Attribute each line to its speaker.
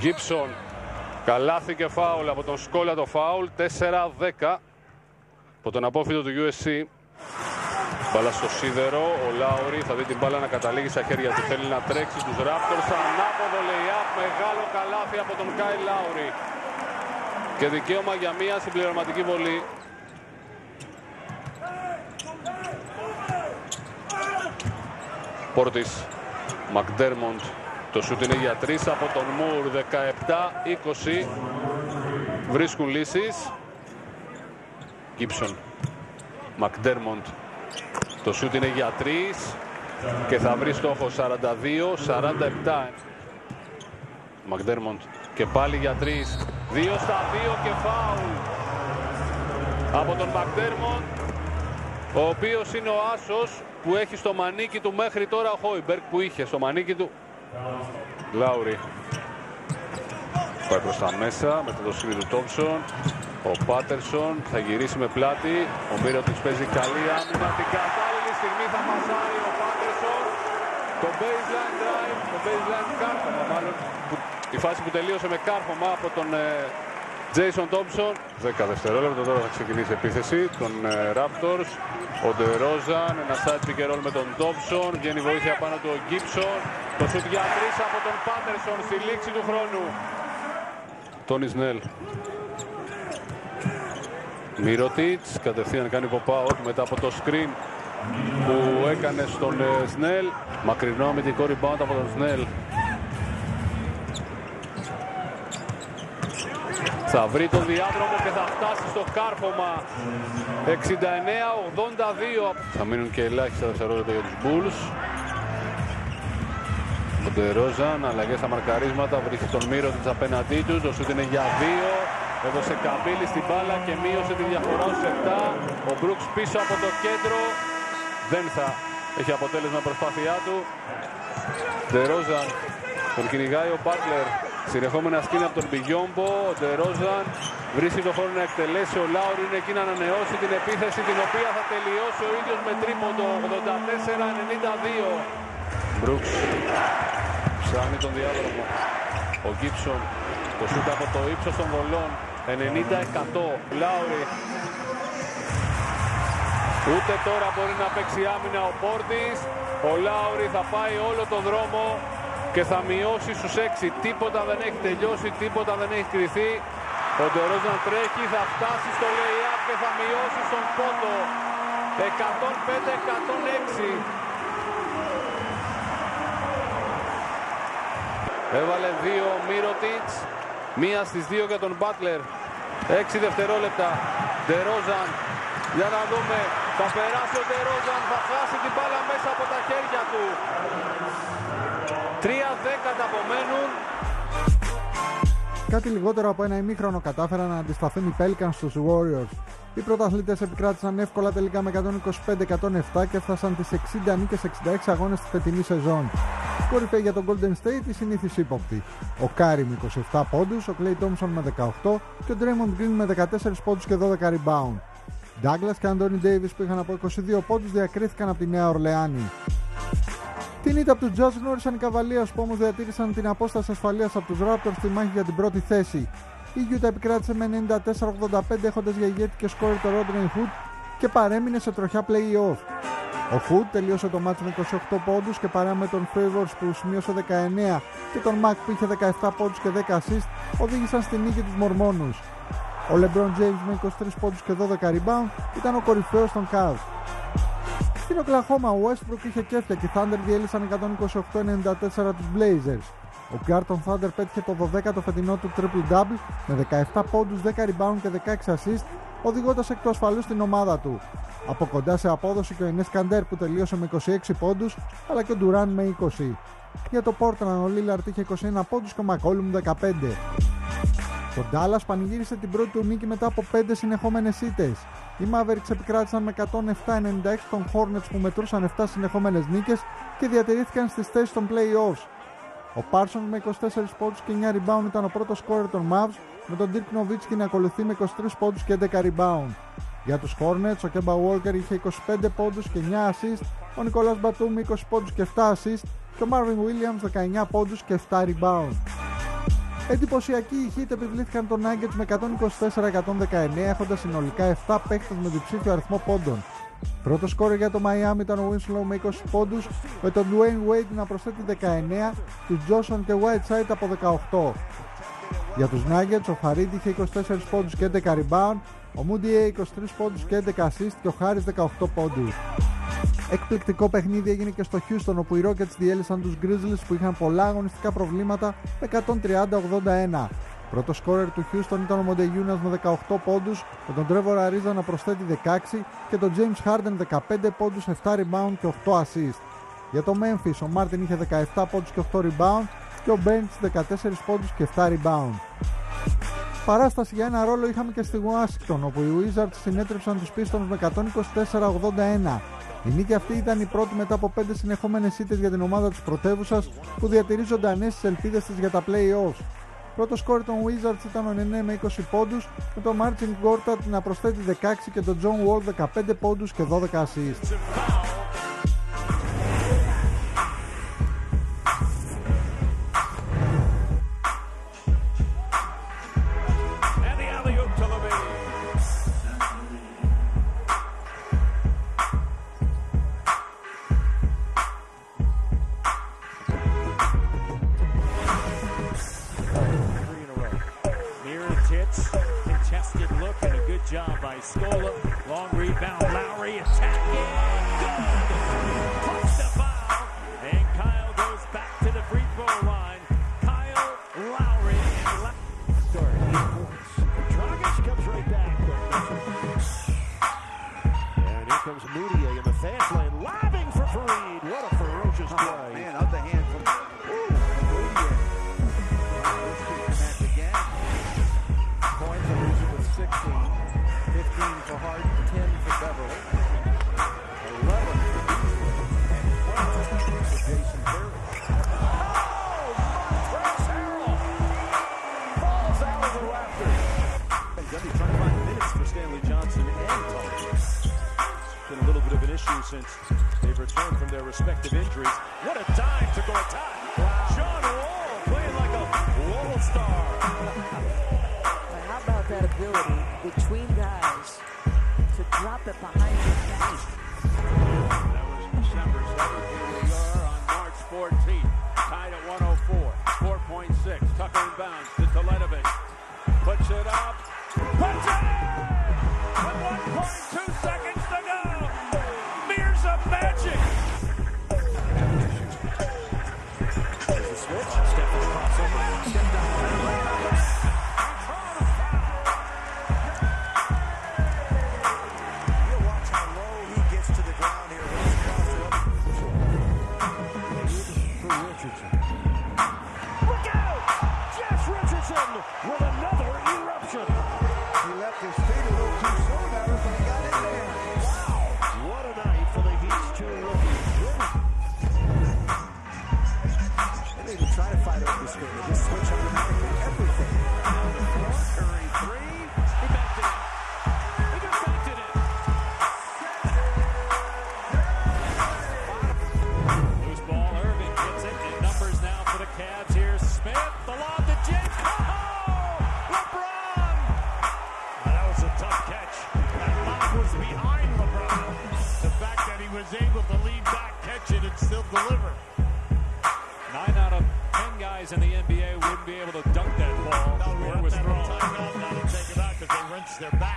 Speaker 1: Γκίψον. Καλάθι και φάουλ από τον Σκόλα το φάουλ. 4-10 από τον απόφυτο του USC. Μπάλα στο σίδερο. Ο Λάουρι θα δει την μπάλα να καταλήγει στα χέρια του. Θέλει να τρέξει τους Raptors. Ανάποδο lay-up. Μεγάλο καλάθι από τον Κάι Λάουρι. Και δικαίωμα για μία συμπληρωματική βολή. Πόρτις. Μακδέρμοντ. Το σούτ είναι για τρεις από τον Μουρ. 17-20. Βρίσκουν λύσεις. Γκίψον. Μακδέρμοντ. Το σούτ είναι για τρεις. Και θα βρει στόχο 42-47. Μακδέρμοντ. Και πάλι για τρεις. Δύο στα δύο και φάουλ. Από τον Μακδέρμοντ. Ο οποίος είναι ο άσος που έχει στο μανίκι του μέχρι τώρα ο Χόιμπερκ που είχε στο μανίκι του Λάουρι πάει προς τα μέσα με το δοσίλι του Τόμψον. Ο Πάτερσον θα γυρίσει με πλάτη. Ο Μύρωτης παίζει καλή άμυνα. Την κατάλληλη στιγμή θα μασάρει ο Πάτερσον. Το baseline drive το baseline κάρφωμα μάλλον η φάση που τελείωσε με κάρφωμα από τον ε, Jason Thompson 10 δευτερόλεπτα τώρα θα ξεκινήσει η επίθεση των ε, Raptors ο Ντερόζαν, ένα side pick roll με τον Ντόψον. Βγαίνει βοήθεια πάνω του ο Γκίψον. Το σουτ για τρεις από τον Πάτερσον στη λήξη του χρόνου. Τόνι Σνέλ. Μύρωτιτς, κατευθείαν κάνει pop-out μετά από το screen που έκανε στον ε, Σνέλ. Μακρινό αμυντικό rebound από τον Σνέλ. Θα βρει τον διάδρομο και θα φτάσει στο κάρφωμα. 69-82. Θα μείνουν και ελάχιστα δευτερόλεπτα για τους Bulls. Ο Ντερόζαν, αλλαγές στα μαρκαρίσματα, βρίσκει τον Μύρο της απέναντί τους. Το σούτ είναι για δύο. Έδωσε καμπύλη στην μπάλα και μείωσε τη διαφορά στους 7. Ο Μπρούξ πίσω από το κέντρο. Δεν θα έχει αποτέλεσμα προσπάθειά του. Ντερόζαν τον κυνηγάει ο Μπάτλερ. Συνεχόμενα σκηνή από τον Πιγιόμπο. Ο Ντερόζαν βρίσκει το χώρο να εκτελέσει. Ο Λάουρ είναι εκεί να ανανεώσει την επίθεση την οποία θα τελειώσει ο ίδιος με τρίποντο. 84-92. Μπρούξ ψάχνει τον διάδρομο. Ο Γκίψον το σούτ από το ύψος των βολών. 90-100. Λάουρι Ούτε τώρα μπορεί να παίξει άμυνα ο Πόρτης. Ο Λάουρι θα πάει όλο το δρόμο και θα μειώσει στους 6. Τίποτα δεν έχει τελειώσει, τίποτα δεν έχει κρυθεί. Ο Ντερόζαν τρέχει, θα φτάσει στο lay και θα μειώσει στον πόντο. 105-106. Έβαλε δύο ο Μύρωτιτς, μία στις δύο για τον Μπάτλερ. 6 δευτερόλεπτα. Ντερόζαν, για να δούμε, θα περάσει ο Ντερόζαν, θα χάσει την μπάλα μέσα από τα χέρια του. Τρία δέκατα απομένουν.
Speaker 2: Κάτι λιγότερο από ένα ημίχρονο κατάφεραν να αντισταθούν οι Pelicans στους Warriors. Οι πρωταθλητές επικράτησαν εύκολα τελικά με 125-107 και έφτασαν τις 60 νίκες 66 αγώνες στη φετινή σεζόν. Κορυφαίοι για τον Golden State οι συνήθεις ύποπτοι. Ο Κάρι με 27 πόντους, ο Clay Thompson με 18 και ο Draymond Green με 14 πόντους και 12 rebound. Douglas και Anthony Davis που είχαν από 22 πόντους διακρίθηκαν από τη Νέα Ορλεάνη. Την ήττα από του Jazz γνώρισαν οι Cavaliers που όμως διατήρησαν την απόσταση ασφαλείας από τους Raptors στη μάχη για την πρώτη θέση. Η Utah επικράτησε με 94-85 έχοντας για ηγέτη και σκόρη το Rodney Hood και παρέμεινε σε τροχιά play-off. Ο Hood τελείωσε το μάτσο με 28 πόντους και παρά με τον Favors που σημείωσε 19 και τον Mac που είχε 17 πόντους και 10 assist οδήγησαν στη νίκη τους Μορμόνους. Ο LeBron James με 23 πόντους και 12 rebound ήταν ο κορυφαίος των Cavs. Στην Οκλαχώμα ο Westbrook είχε κέφια και οι Thunder διέλυσαν 128-94 τους Blazers. Ο Garton Thunder πέτυχε το 12ο φετινό του triple-double με 17 πόντους, 10 rebound και 16 assist, οδηγώντας εκ του ασφαλούς στην ομάδα του. Από κοντά σε απόδοση και ο Ines Kander που τελείωσε με 26 πόντους, αλλά και ο Duran με 20. Για το Portland ο Lillard είχε 21 πόντους και ο McCollum 15. Το Dallas πανηγύρισε την πρώτη του νίκη μετά από 5 συνεχόμενες ήττες. Οι Mavericks επικράτησαν με 107-96 των Hornets που μετρούσαν 7 συνεχόμενες νίκες και διατηρήθηκαν στις θέσεις των playoffs. Ο Parsons με 24 πόντους και 9 rebound ήταν ο πρώτος σκόρερ των Mavs με τον Dirk Nowitzki να ακολουθεί με 23 πόντους και 11 rebound. Για τους Hornets ο Kemba Walker είχε 25 πόντους και 9 assist, ο Nicolas Batum με 20 πόντους και 7 assist και ο Marvin Williams 19 πόντους και 7 rebound. Εντυπωσιακοί οι Heat επιβλήθηκαν τον Nuggets με 124-119 έχοντας συνολικά 7 παίχτες με διψήφιο αριθμό πόντων. Πρώτο σκόρε για το Miami ήταν ο Winslow με 20 πόντους, με τον Dwayne Wade να προσθέτει 19, του Johnson και Whiteside από 18. Για τους Nuggets ο Farid είχε 24 πόντους και 11 rebound, ο Moody 23 πόντους και 11 assist και ο Harris 18 πόντους. Εκπληκτικό παιχνίδι έγινε και στο Houston όπου οι Rockets διέλυσαν τους Grizzlies που είχαν πολλά αγωνιστικά προβλήματα με 130-81. Πρώτος σκόρερ του Houston ήταν ο Μοντεγιούνας με 18 πόντους, με τον Trevor Ariza να προσθέτει 16 και τον James Harden 15 πόντους, 7 rebound και 8 assist. Για το Memphis ο Martin είχε 17 πόντους και 8 rebound και ο Burns 14 πόντους και 7 rebound. Παράσταση για ένα ρόλο είχαμε και στη Washington όπου οι Wizards συνέτρεψαν τους Pistons με 124-81. Η νίκη αυτή ήταν η πρώτη μετά από 5 συνεχόμενες ήττες για την ομάδα της πρωτεύουσας που διατηρεί ζωντανέ τι ελπίδες της για τα play-offs. Πρώτο σκόρ των Wizards ήταν ο Νενέ με 20 πόντους, με τον Martin Gortat να προσθέτει 16 και τον John Wall 15 πόντους και 12 assists.
Speaker 3: hits. Contested look and a good job by Scola. Long rebound. Lowry attacking. Good. Puts the foul. And Kyle goes back to the free throw line. Kyle Lowry. And Dragic comes right back. And here comes Moody. for Hard, 10 for Beverly, 11 for Beasley, 12 for Jason Parrish. Oh, Montrezl Harrell falls out of the rafters. And Gundy trying to find minutes for Stanley Johnson and Thomas. It's been a little bit of an issue since they've returned from their respective injuries. What a dive to Gortat! Wow. John Wall playing like a world star.
Speaker 4: How about that ability? drop it behind me.
Speaker 3: was able to lean back, catch it, and still deliver. Nine out of ten guys in the NBA wouldn't be able to dunk that ball no, where it was thrown. Timeout. Take it out because they rinse their back.